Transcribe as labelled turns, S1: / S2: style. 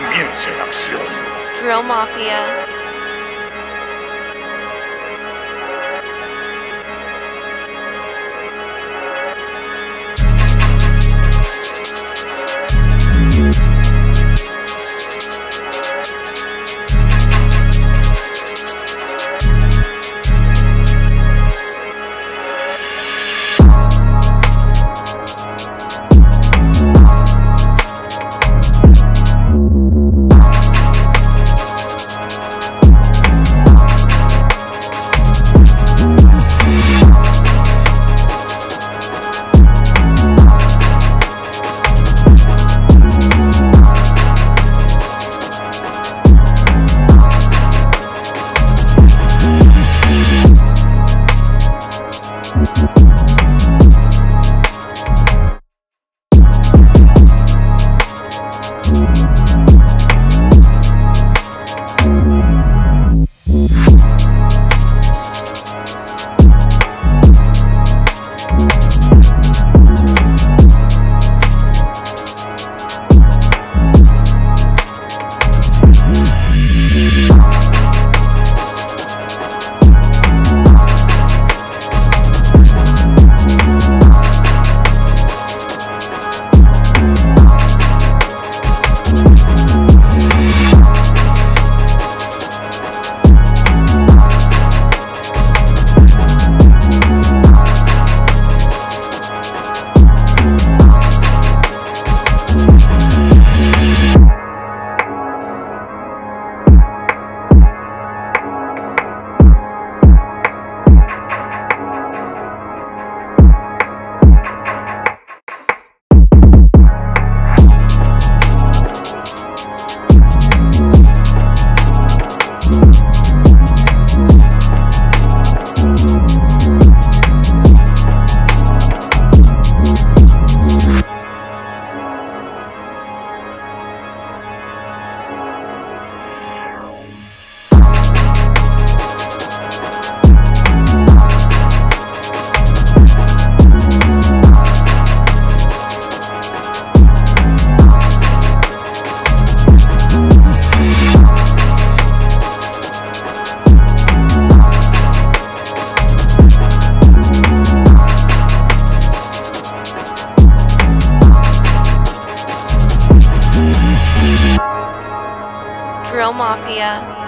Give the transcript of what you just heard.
S1: La acción.
S2: Drill Mafia. Drill Mafia.